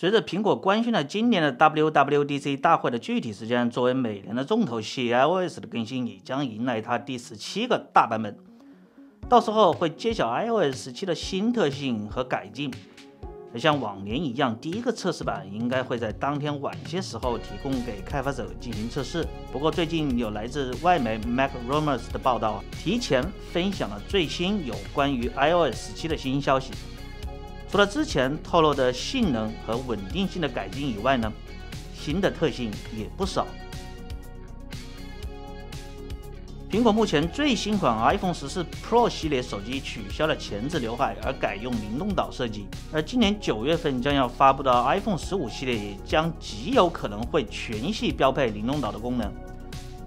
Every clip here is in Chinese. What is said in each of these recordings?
随着苹果官宣了今年的 WWDC 大会的具体时间，作为每年的重头戏，iOS 的更新也将迎来它第十七个大版本。到时候会揭晓 iOS 十七的新特性和改进。像往年一样，第一个测试版应该会在当天晚些时候提供给开发者进行测试。不过最近有来自外媒 Mac Rumors 的报道，提前分享了最新有关于 iOS 十七的新消息。除了之前透露的性能和稳定性的改进以外呢，新的特性也不少。苹果目前最新款 iPhone 十四 Pro 系列手机取消了前置刘海，而改用灵动岛设计。而今年九月份将要发布的 iPhone 十五系列也将极有可能会全系标配灵动岛的功能。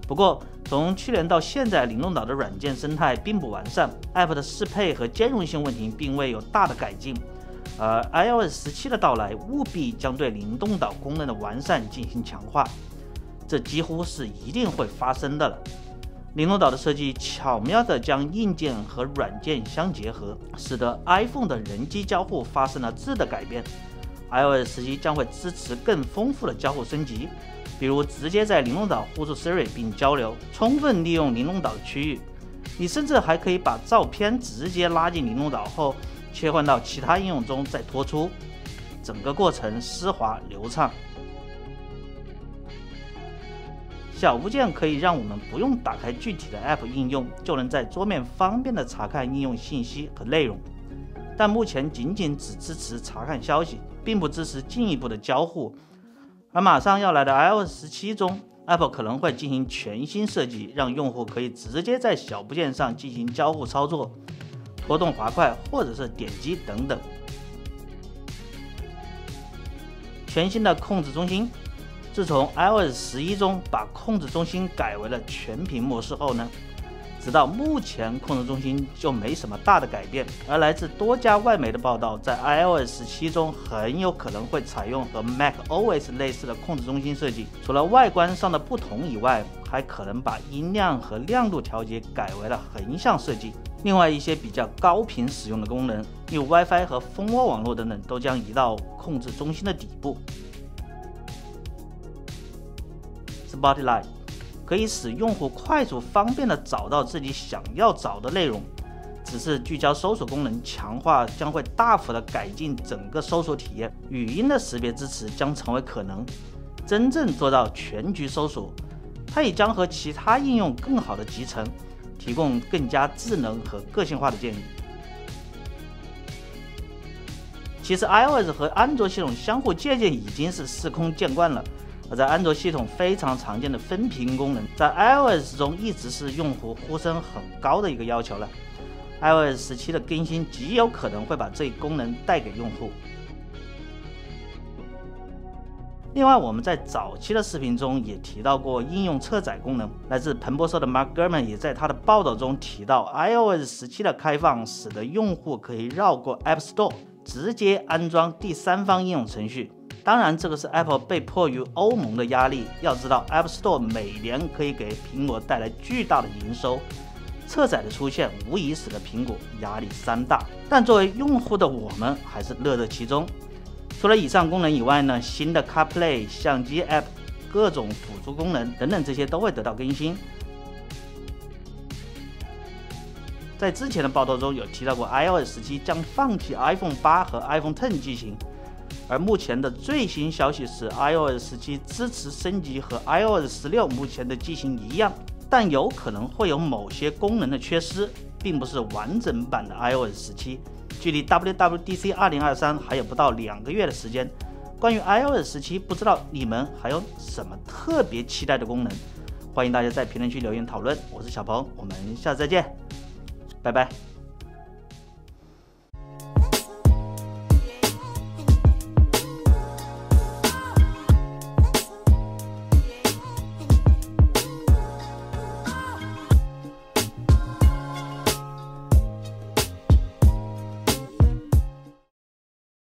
不过，从去年到现在，灵动岛的软件生态并不完善，App 的适配和兼容性问题并未有大的改进。而 iOS 十七的到来，务必将对灵动岛功能的完善进行强化，这几乎是一定会发生的了。灵动岛的设计巧妙地将硬件和软件相结合，使得 iPhone 的人机交互发生了质的改变。iOS 十七将会支持更丰富的交互升级，比如直接在灵动岛呼出 Siri 并交流，充分利用灵动岛区域。你甚至还可以把照片直接拉进灵动岛后。切换到其他应用中再拖出，整个过程丝滑流畅。小物件可以让我们不用打开具体的 App 应用，就能在桌面方便的查看应用信息和内容。但目前仅仅只支持查看消息，并不支持进一步的交互。而马上要来的 iOS 十七中，Apple 可能会进行全新设计，让用户可以直接在小部件上进行交互操作。拖动滑块或者是点击等等。全新的控制中心，自从 iOS 十一中把控制中心改为了全屏模式后呢，直到目前控制中心就没什么大的改变。而来自多家外媒的报道，在 iOS 十七中很有可能会采用和 macOS 类似的控制中心设计。除了外观上的不同以外，还可能把音量和亮度调节改为了横向设计。另外一些比较高频使用的功能，例如 WiFi 和蜂窝网络等等，都将移到控制中心的底部。Spotlight 可以使用户快速方便地找到自己想要找的内容。只是聚焦搜索功能强化将会大幅的改进整个搜索体验。语音的识别支持将成为可能，真正做到全局搜索。它也将和其他应用更好的集成。提供更加智能和个性化的建议。其实，iOS 和安卓系统相互借鉴已经是司空见惯了。而在安卓系统非常常见的分屏功能，在 iOS 中一直是用户呼声很高的一个要求了。iOS 十七的更新极有可能会把这一功能带给用户。另外，我们在早期的视频中也提到过应用车载功能。来自彭博社的 Mark Gurman 也在他的报道中提到，iOS 十七的开放使得用户可以绕过 App Store，直接安装第三方应用程序。当然，这个是 Apple 被迫于欧盟的压力。要知道，App Store 每年可以给苹果带来巨大的营收，车载的出现无疑使得苹果压力山大。但作为用户的我们，还是乐在其中。除了以上功能以外呢，新的 CarPlay、相机 App、各种辅助功能等等，这些都会得到更新。在之前的报道中有提到过，iOS 十七将放弃 iPhone 八和 iPhone Ten 机型，而目前的最新消息是，iOS 十七支持升级和 iOS 十六目前的机型一样，但有可能会有某些功能的缺失，并不是完整版的 iOS 十七。距离 WWDC 二零二三还有不到两个月的时间，关于 iOS 十七，不知道你们还有什么特别期待的功能？欢迎大家在评论区留言讨论。我是小鹏，我们下次再见，拜拜。